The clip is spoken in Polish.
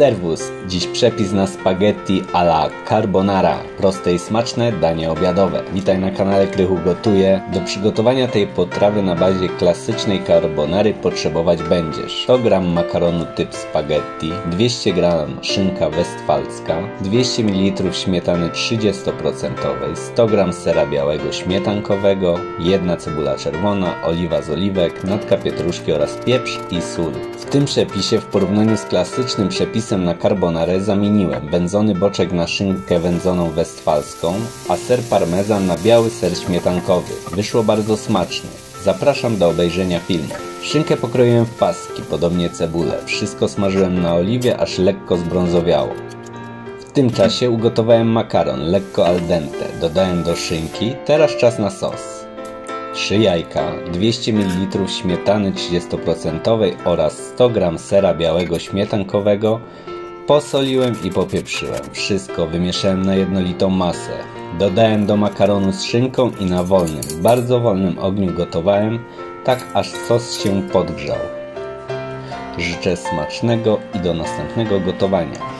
Serwus! Dziś przepis na spaghetti alla carbonara. Proste i smaczne danie obiadowe. Witaj na kanale Krychu Gotuje. Do przygotowania tej potrawy na bazie klasycznej carbonary potrzebować będziesz 100 g makaronu typ spaghetti, 200 g szynka westfalska, 200 ml śmietany 30%, 100 g sera białego śmietankowego, jedna cebula czerwona, oliwa z oliwek, natka pietruszki oraz pieprz i sól. W tym przepisie w porównaniu z klasycznym przepisem na carbonarę zamieniłem wędzony boczek na szynkę wędzoną westfalską, a ser parmezan na biały ser śmietankowy. Wyszło bardzo smacznie. Zapraszam do obejrzenia filmu. Szynkę pokroiłem w paski, podobnie cebulę. Wszystko smażyłem na oliwie, aż lekko zbrązowiało. W tym czasie ugotowałem makaron lekko al dente. Dodałem do szynki. Teraz czas na sos. 3 jajka, 200 ml śmietany 30% oraz 100 g sera białego śmietankowego posoliłem i popieprzyłem. Wszystko wymieszałem na jednolitą masę. Dodałem do makaronu z szynką i na wolnym, bardzo wolnym ogniu gotowałem, tak aż sos się podgrzał. Życzę smacznego i do następnego gotowania.